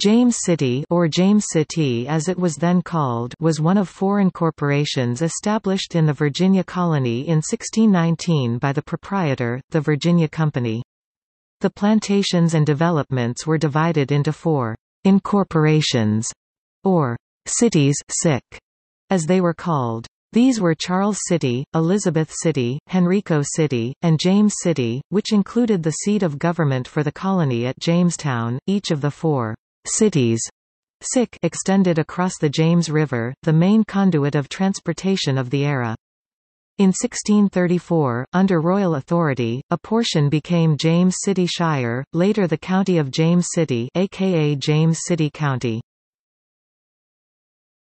James City or James City as it was then called was one of foreign corporations established in the Virginia colony in 1619 by the proprietor, the Virginia Company. The plantations and developments were divided into four incorporations, or cities sic, as they were called. These were Charles City, Elizabeth City, Henrico City, and James City, which included the seat of government for the colony at Jamestown. Each of the four cities sic extended across the James River, the main conduit of transportation of the era. In 1634, under royal authority, a portion became James City Shire, later the county of James City aka James City County.